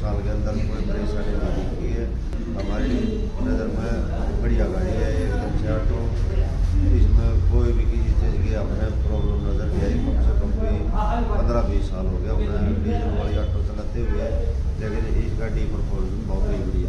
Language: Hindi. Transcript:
साल के अंदर कोई परेशानी नहीं दिखी है। हमारी नज़र में बढ़िया गाड़ी है एकदम से ऑटो। इसमें कोई भी किसी चीज़ की हमें प्रॉब्लम नज़र नहीं आई, कम से कम कोई पंद्रह बीस साल हो गया, उन्हें डीजल वाली ऑटो चलाते हुए। लेकिन इस गाड़ी परफॉर्मेंस बहुत ही बढ़िया